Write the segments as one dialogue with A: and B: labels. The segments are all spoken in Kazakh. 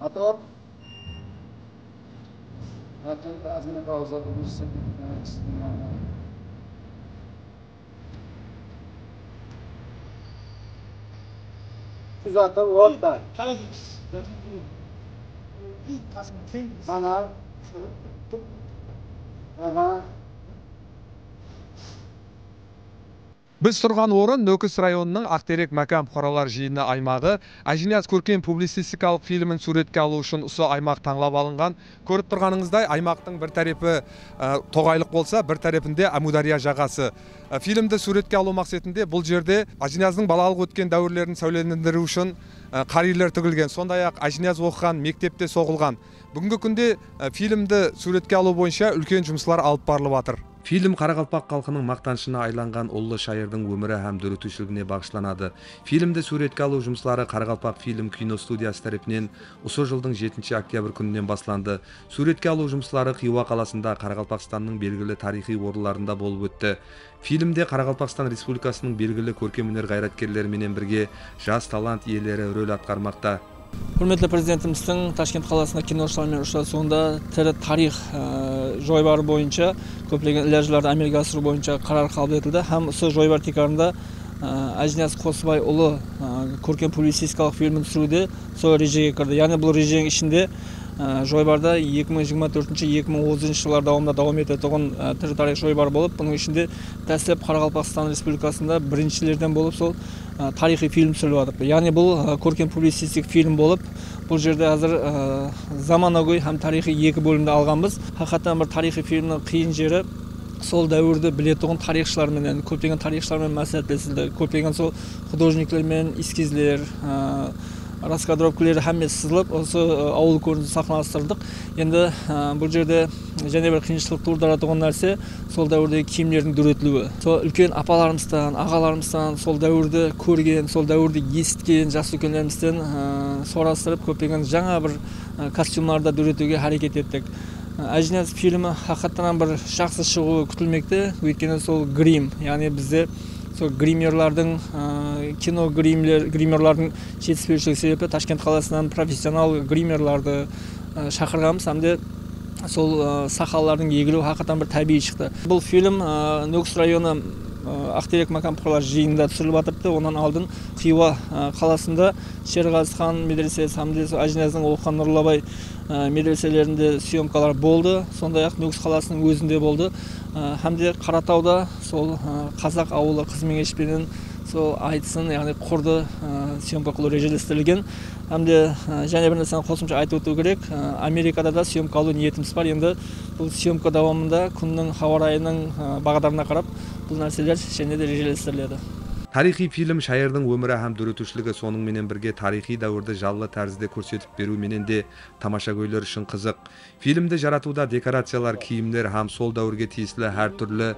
A: Ator. Hatta da az önce kavza bulursa bir istimalar. Zaten orada. Bana. Bana.
B: Біз тұрған орын нөкіс районының ақтерек мәкан бұқаралар жиыны аймағы ажинияз көркем публицистикалық фильмін суретке алу үшін осы аймақ таңлап алынған. Көріп тұрғаныңыздай аймақтың бір тарапы ә, тоғайлық болса бір тарапында әмудария жағасы. Ә, фильмді суретке алу мақсатында бұл жерде ажинияздың балалық өткен дәуірлерін сәулелендіру үшін ә, қар үйлер тігілген. Сондай ақ ажинияз оқыған мектепте соғылған. Бүгінгі күнде фильмді суретке алу бойынша үлкен жұмыстар алып барылып жатыр фильм қарақалпақ халқының мақтанышына айланған ұлы шайырдың өмірі һәм дүрітушілігіне бағышланады. Фильмді суретке алу жұмыстары қарақалпақ фильм киностудиясы тарапынан осы жылдың 7 октябрь күнінен басталды. Суретке алу жұмыстары хиуа қаласында қарақалпақстанның белгілі тарихи орындарында болып өтті. Фильмде қарақалпақстан республикасының белгілі көркемөнер қайраткерлеріменен бірге жас талант иелері рөл атқармақта.
C: Құрметті президентіміздің ташкент қаласында киношылармен ұшырасуында тірі тарих жойбары бойынша көптеген ләжілерді әмелге асыру бойынша қарар қабыл етілді һәм осы жойбар текарында әжінияз қосыбайұлы көркем публицистикалық фильмін түсіруде сол режеге кірді яғни бұл реженің ішінде жойбарда 2024-2030 жылдар дауамында давам ететін ә, тірі тарих жойбар болып бұның ішінде тәсіліп қарақалпақстан республикасында біріншілерден болып сол ә, тарихи фильм түсіріліп жатыр яғни бұл көркем публицистик фильм болып бұл жерде қазір ә, заманауи һәм тарихи екі бөлімді алғанбыз. Хақиқаттан бір тарихи фильмнің қиын жері сол дәуірді білетұғын тарихшыларменен көптеген тарихшылармен мәслихаттесілді. Көптеген сол художниклермен эскизлер ә, раскадровкалері әммесі сызылып осы ауыл көрінісін сахналастырдық енді бұл жерде және бір қиыншылық тудыратын нәрсе сол дәуірдегі киімдердің дүретілуі сол үлкен апаларымыздан ағаларымыздан сол дәуірді көрген сол дәуірді естіген жас үлкендерімізден сұрастырып көптеген жаңа бір костюмдарды дүретуге әрекет еттік әжінәз фильмі хақиқаттан бір жақсы шығуы күтілмекте өйткені сол грим яғни бізде сол гримерлардың ә, кино гримлер гримерлардың жетіспеушілігі себебі ташкент қаласынан профессионал гримерларды ә, шақырғанбыз әмде сол ә, егілуі хақиқаттан бір табиғи шықты бұл фильм ә, нөкіс районы ақтерек макан бұқарлар жиынында түсіріліп жатырды онан алдын хиуа қаласында шерғазы хан медресесі hamda ажиназдың оқыған нұрлыбай медреселерінде съемкалар болды. Сондай ақ нүкіс қаласының өзінде болды. Hamda қаратауда сол қазақ ауылы қыз меңешпенен сол айтысын яғни құрды съемка қылу режелестірілген hamda және бір нәрсені қосымша айтып өту керек. Америкада да съемка алу ниетіміз бар. Енді бұл съемка давамында күннің ауа райының бағдарына қарап бұл нәрселер және де режелестіріледі
B: тарихи фильм шайырдың өмірі һәм дүретушілігі соныңменен бірге тарихи дәуірді жаллы тәрізде көрсетіп беруменен де тамашагөйлер үшін қызық. Фильмді жаратуда декорациялар киімдер һәм сол дәуірге тиесілі әртүрлі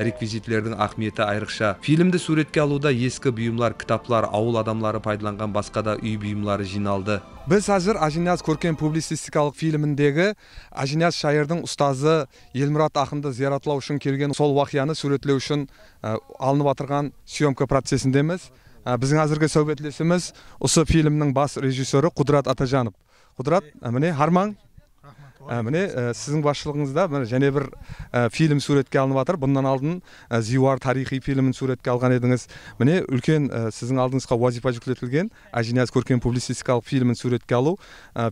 B: реквизитлердің ахметі айрықша. Фильмді суретке алуда ескі бұйымдар кітаплар ауыл адамдары пайдаланған басқа да үй бұйымдары жиналды. Біз қазір ажинияз көркем публицистикалық фильміндегі ажинияз шайырдың ұстазы елмұрат ақынды зияратлау үшін келген сол уақияны суретлеу үшін ә, алынып жатырған съемка процесіндеміз. Ә, біздің қазіргі сәубетлесіміз осы фильмнің бас режиссері құдырат атажанов. Құдырат міне хармаң ә, міне ә, сіздің басшылығыңызда және бір ә, фильм суретке алынып жатыр бұндан алдын зиуар тарихи фильмін суретке алған едіңіз. Міне үлкен сіздің алдыңызға уазифа жүктетілген әжинияз көркем публицистикалық фильмін суретке алу.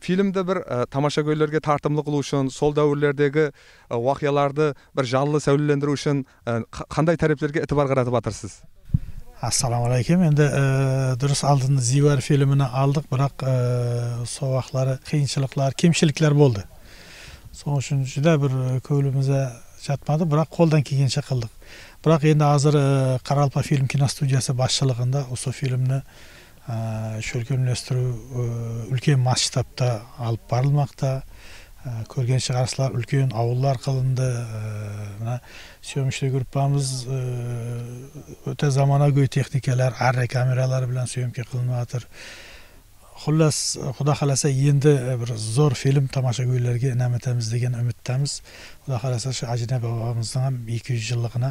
B: Фильмді бір тамашагөйлерге тартымды қылу үшін сол дәуірлердегі уақияларды бір жанлы сәулелендіру үшін қандай тәрептелерге ітібар қаратып жатырсыз
D: ассалаумағалейкум енді ә, дұрыс алдын зиуар фильмін алдық бірақ ә, сол уақытлары қиыншылықтар кемшіліктер болды. Сол үшін жүдә бір көңілімізге жатмады. Бірақ қолдан келгенше қылдық. Бірақ енді қазір қаралпа фильм киностудиясы басшылығында осы фильмні көркемдестіру үлкен масштабта алып барылмақта. Көрген шығарсыздар үлкен ауылдар қылынды. Мына съемочный группамыз өте заманауи техникалар арре камералар bilan съемка қылынып жатыр xullas xudo xohlasa endi bir zo'r film tomoshabinlarga in'om etamiz degan umiddamiz xudo xohlasa shu ajina bobomizni ham ikki yuz yilligini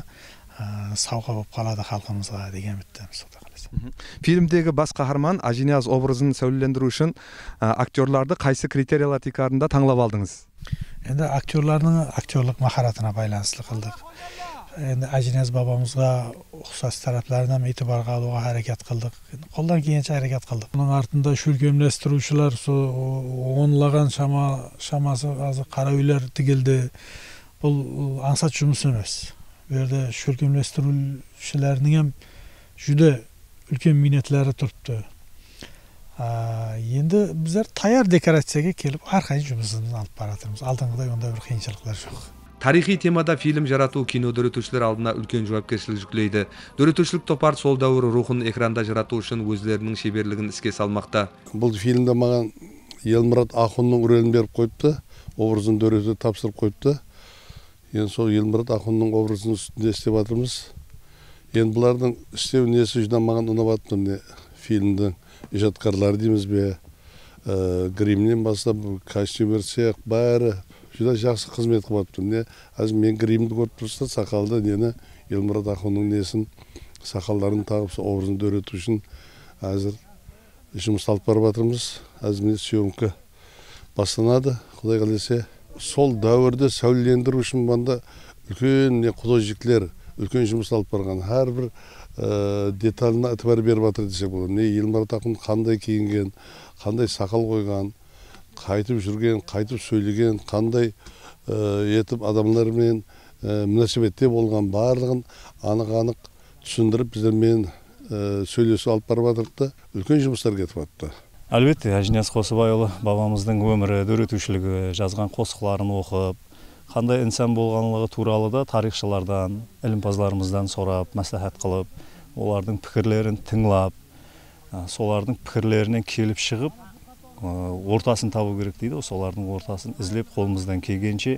D: sovg'a bo'lib qoladi xalqimizga degan umiddamiz xudo xohlasa келесиң
B: фильмдегі бас қаһарман ажинияз образын сәулелендіру үшін ә, актерларды қайсы критериялар тикарында таңлап алдыңыз.
D: Енді актерлардың актерлық махаратына байланыслы қылдық. Енді ажинез бабамызға ұқсас тараптарынан итибарға алуға әрекет қылдық қолдан келгенше әрекет қылдық оның артында шөлкемлестірушілер сол онлаған шама шамасы азыр қара үйлер тігілді бұл аңсат жұмыс емес бұл жерде шөлкемлестірушілердің hem жүдө үлкен минетлері тұрыпты енді біздер таяр декорацияға келіп арқайын жұмысымызды алып бара жатырмыз алдыңғыдай ондай бір қиыншылықтар жоқ
B: тарихи темада фильм жарату кино дөретушілер алдына үлкен жауапкершілік жүктейді дөретушілік топар сол дәуір рухын экранда жарату үшін өздерінің шеберлігін іске салмақта
E: бұл фильмде маған елмұрат ахунның рөлін беріп қойыпты образын дөреті тапсырып қойыпты енді сол елмұрат ахунның образының үстінде істеп жатырмыз енді бұлардың істеу несі маған ұнап жатты міне фильмдің ижадкарлары дейміз бе гримнен бастап костюмер цех бәрі жүдә жақсы қызмет қылып міне қазір мен гримді көріп тұрсыздар сақалды нені елмұрат ахунның несін сақалдарын тағып образын дөрету үшін әзір жұмыс алып барып жатырмыз. Қазір міне съемка басталады. Құдай қаласа сол дәуірді сәулелендіру үшін мында үлкен не художниктер үлкен жұмыс алып барған. Әрбір ә, деталына этібар беріп жатыр десек болады. Міне елмұрат ақын қандай киінген қандай сақал қойған қайтып жүрген қайтып сөйлеген қандай ә, етіп адамдармен ә, мүнәсебетте болған барлығын анық анық түсіндіріп біздермен ә, сөйлесу алып барып жатырық та үлкен жұмыстар кетіп жатты.
F: Әлбетте әжінияз қосыбайұлы бабамыздың өмірі дөретушілігі жазған қосықларын оқып қандай инсан болғанлығы туралы да тарихшылардан ілімпаздарымыздан сұрап мәслихат қылып олардың пікірлерін тыңлап солардың пікірлерінен келіп шығып ортасын табу керек дейді ғой солардың ортасын іздеп қолымыздан келгенше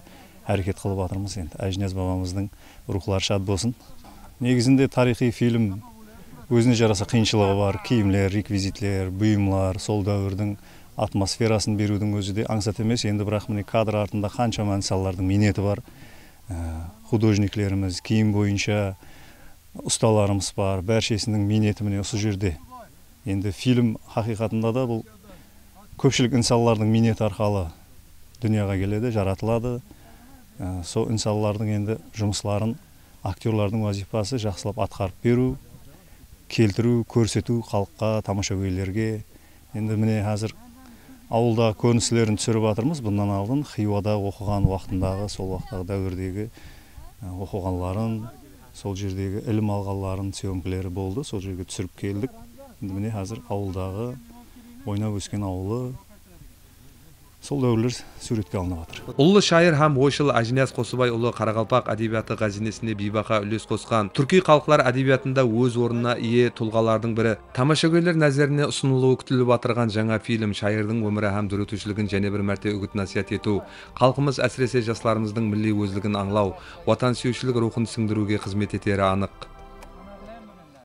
F: әрекет қылып жатырмыз енді. Әжінияз бабамыздың рухлары шад болсын. Негізінде тарихи фильм өзіне жараса қиыншылығы бар. Киімлер реквизитлер бұйымлар сол дәуірдің атмосферасын берудің өзі де аңсат емес. Енді бірақ міне кадр артында қаншама инсанлардың минеті бар. Художниклеріміз киім бойынша ұсталарымыз бар. Бәршесінің минеті міне осы жерде. Енді фильм хақиқатында да бұл көпшілік инсанлардың минеті арқалы дүнияға келеді жаратылады. Ә, сол инсанлардың енді жұмысларын актерлардың вазифасы жақсылап атқарып беру келтіру көрсету халыққа тамашагөйлерге енді міне қазір ауылдағы көріністілерін түсіріп жатырмыз. Бұндан алдын хиуада оқыған уақытындағы сол уақыттағы дәуірдегі оқығанларын сол жердегі ілім алғанларын съемкілері болды. Сол жерге түсіріп келдік. Енді міне қазір ауылдағы ойнап өскен ауылы сол дәуірлер суретке алынып жатыр
B: ұлы шайыр һәм ойшыл әжінияз қосыбайұлы қарақалпақ әдебиеті қазинесіне бейбақа үлес қосқан түрки халықлар әдебиетінде өз орнына ие тұлғалардың бірі тамашагөйлер нәзеріне ұсынылуы күтіліп отырған жаңа фильм шайырдың өмірі һәм дөретушілігін және бір мәрте үгіт насихат ету халқымыз әсіресе жастарымыздың милли өздігін аңлау отансүйушілік рухын сіңдіруге қызмет етері анық